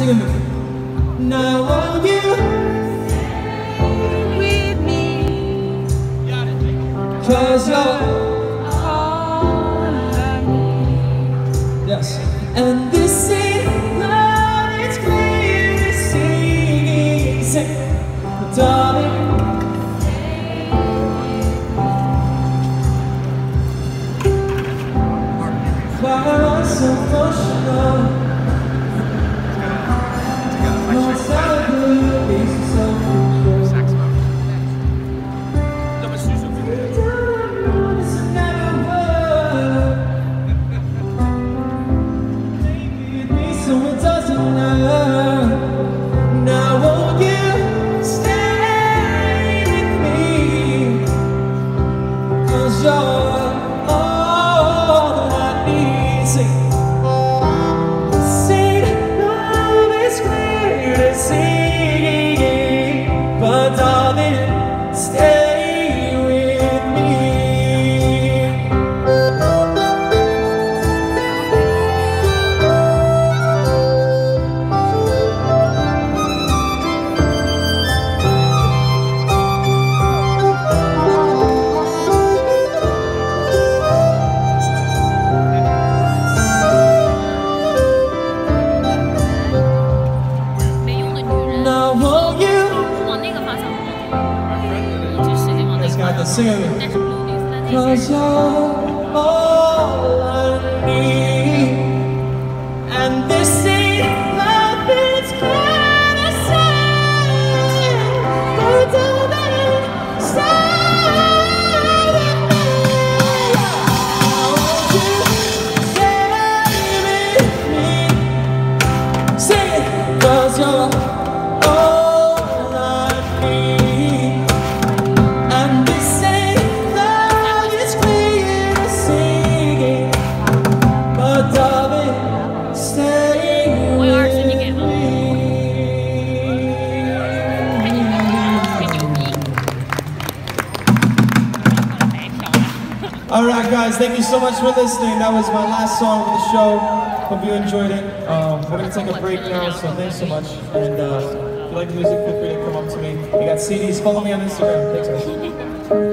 sing it with me. Now won't you with me Cause you're all I need. Yes And this ain't love It's clear to see Sing Darling Why so emotional? Let's sing it. Cause you're all I need. And this All right, guys, thank you so much for listening. That was my last song for the show. Hope you enjoyed it. Um, we're gonna take a break now, so thanks so much. And uh, if you like music, feel free to come up to me. We got CDs. Follow me on Instagram. Thanks, guys.